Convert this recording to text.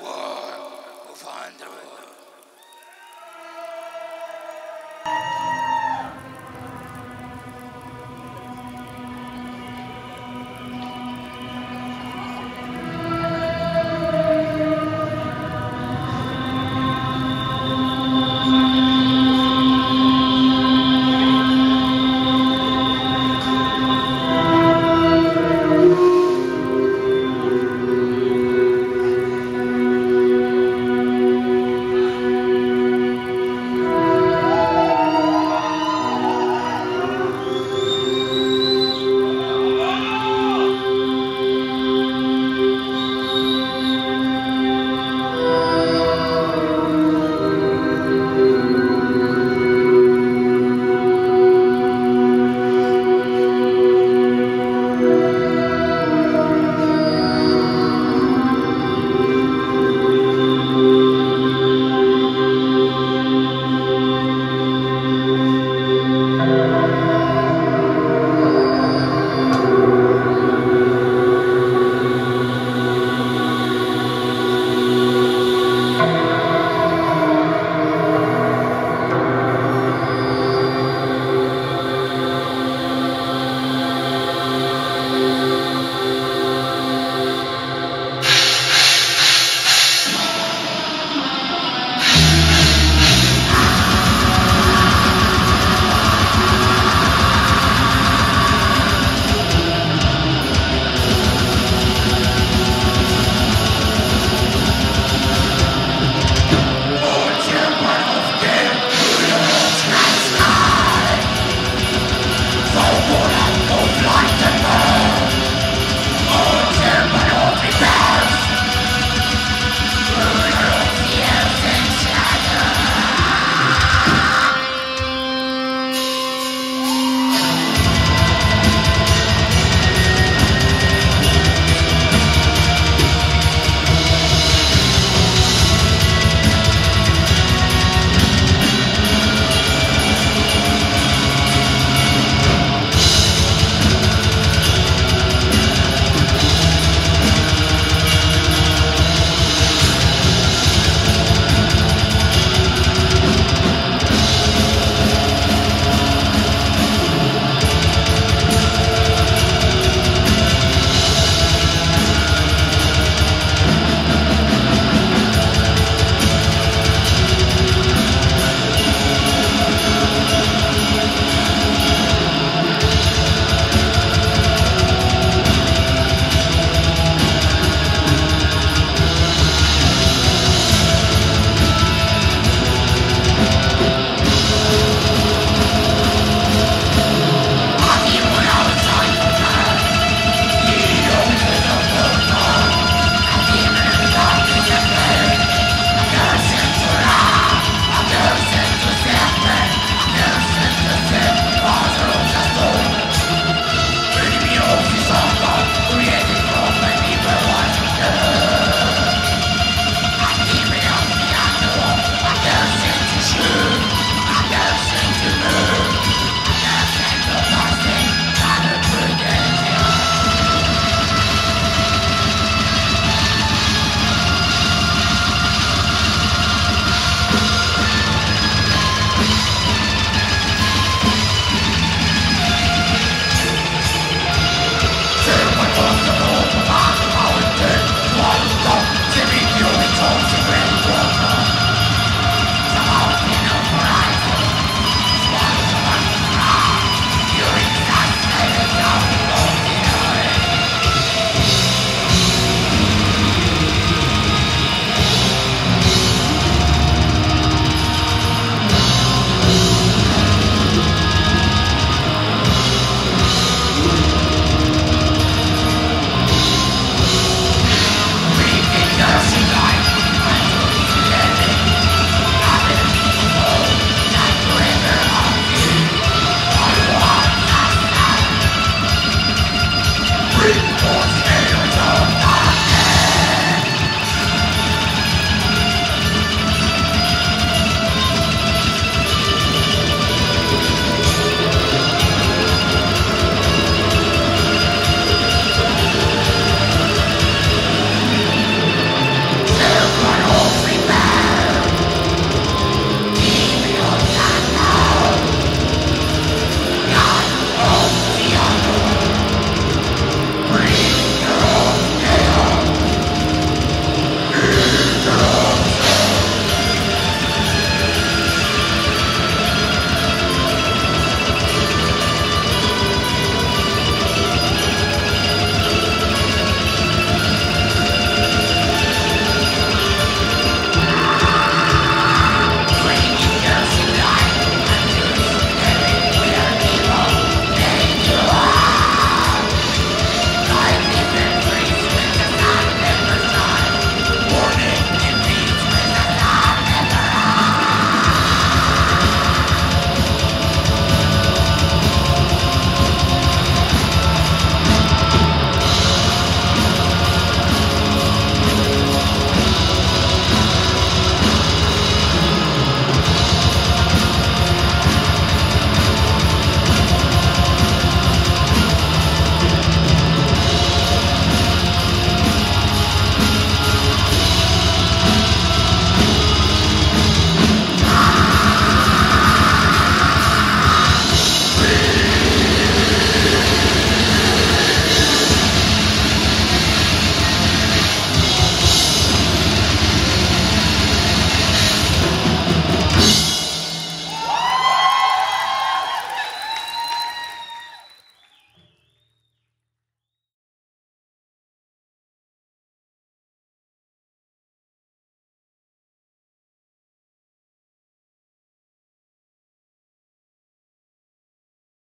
War, Ufandro.